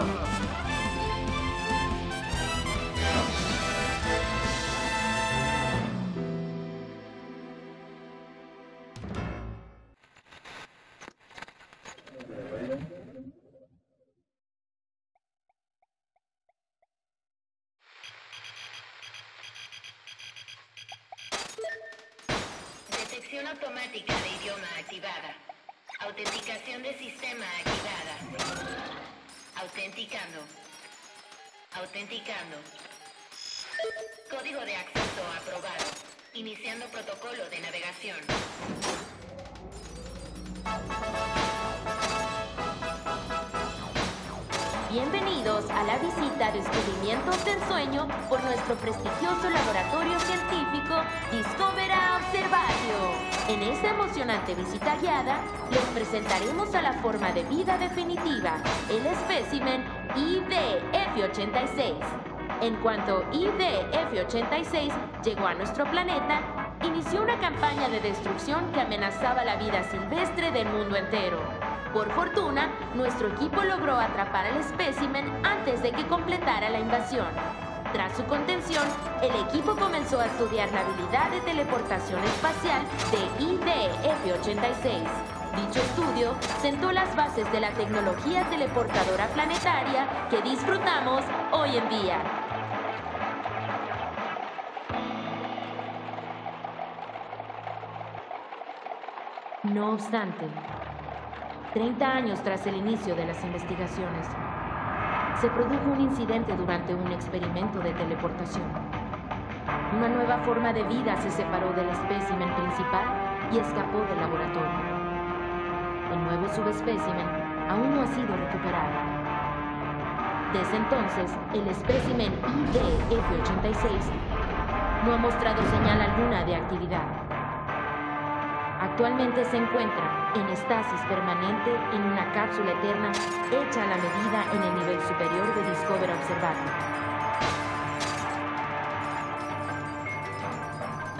Huh. Autenticando. Autenticando. Código de acceso aprobado. Iniciando protocolo de navegación. Bienvenidos a la visita Descubrimientos del Sueño por nuestro prestigioso laboratorio científico Discovera Observatio. En esta emocionante visita guiada, les presentaremos a la forma de vida definitiva, el espécimen IDF-86. En cuanto IDF-86 llegó a nuestro planeta, inició una campaña de destrucción que amenazaba la vida silvestre del mundo entero. Por fortuna, nuestro equipo logró atrapar al espécimen antes de que completara la invasión. Tras su contención, el equipo comenzó a estudiar la habilidad de teleportación espacial de IDF-86. Dicho estudio sentó las bases de la tecnología teleportadora planetaria que disfrutamos hoy en día. No obstante, 30 años tras el inicio de las investigaciones, se produjo un incidente durante un experimento de teleportación. Una nueva forma de vida se separó del espécimen principal y escapó del laboratorio. El nuevo subespécimen aún no ha sido recuperado. Desde entonces, el espécimen IDF-86 no ha mostrado señal alguna de actividad. Actualmente se encuentra en estasis permanente en una cápsula eterna hecha a la medida en el nivel superior de Discover Observatory.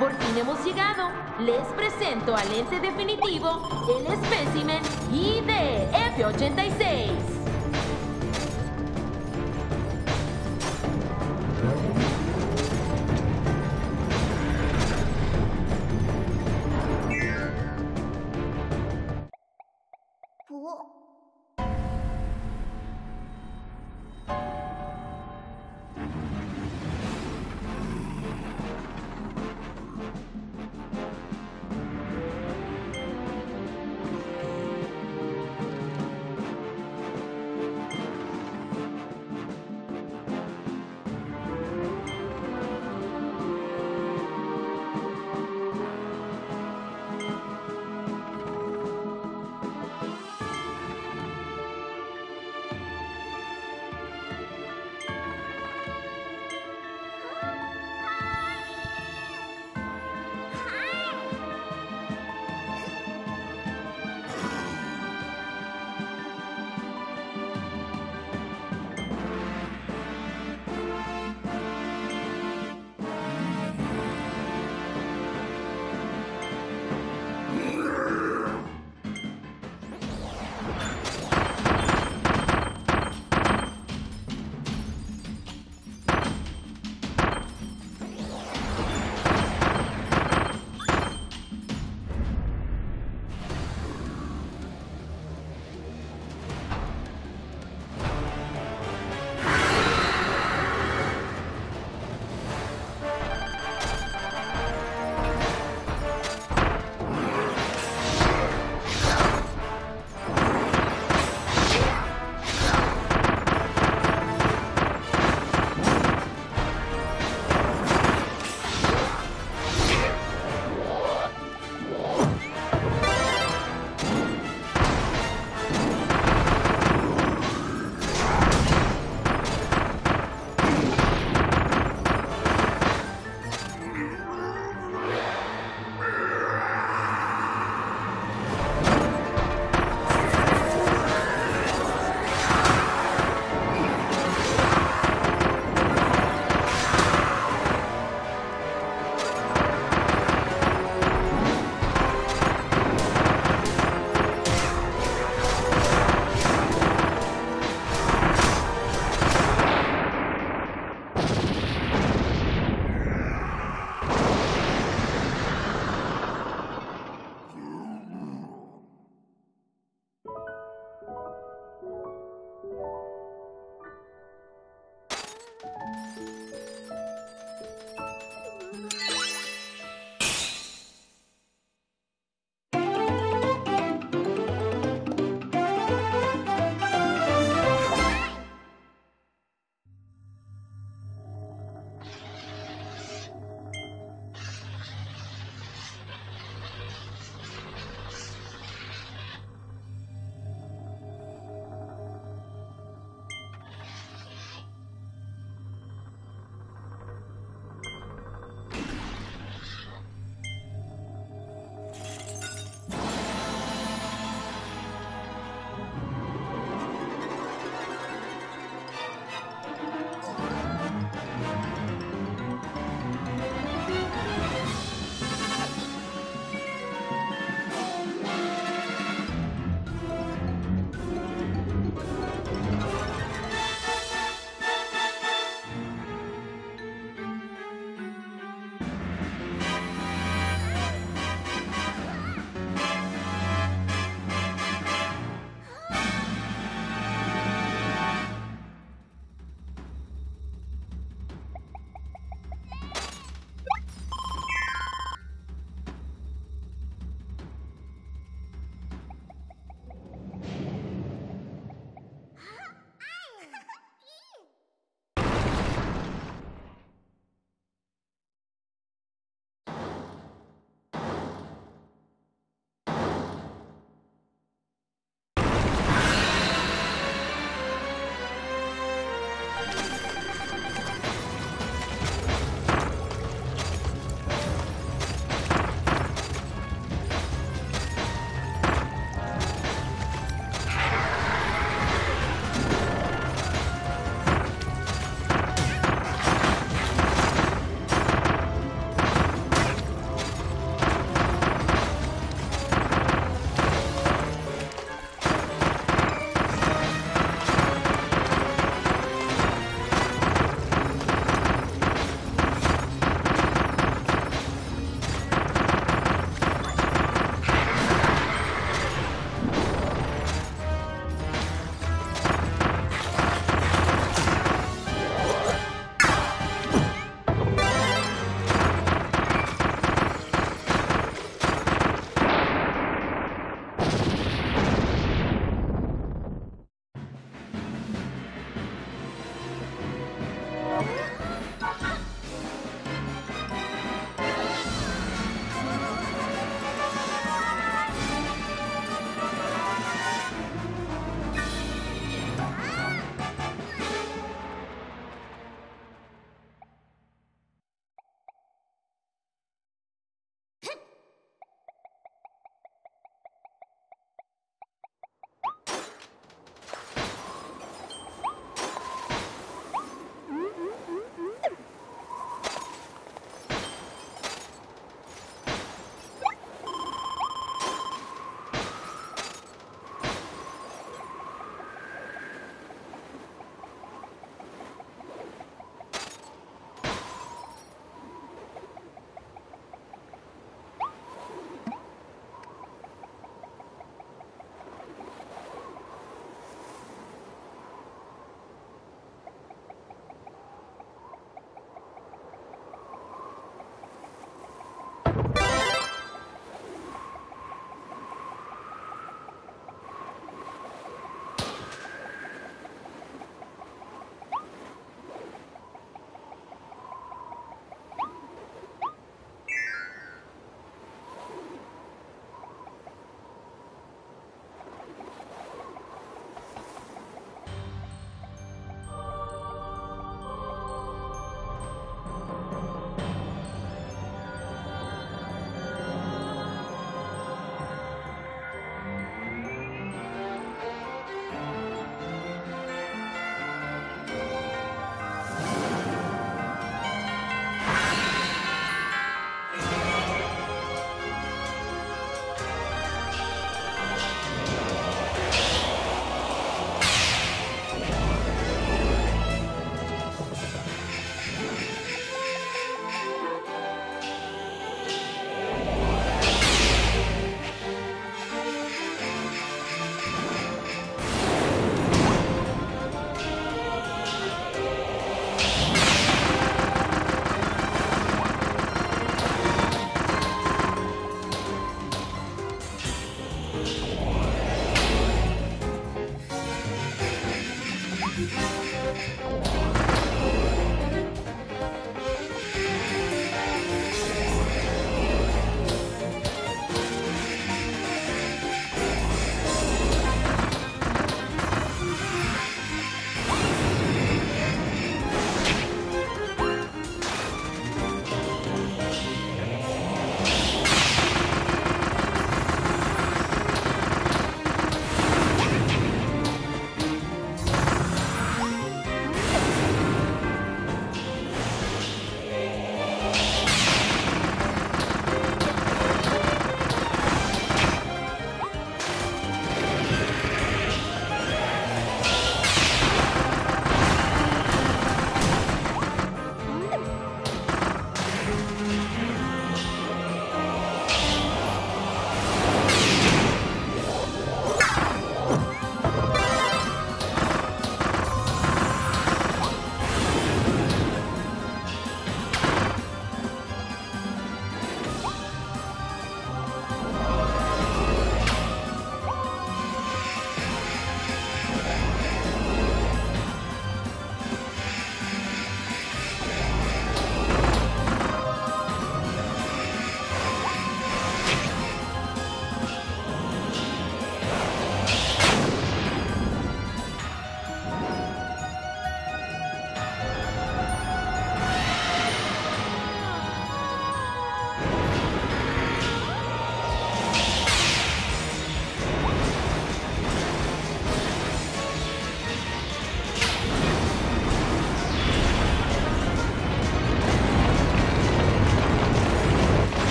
Por fin hemos llegado. Les presento al ente definitivo, el espécimen IDF-86.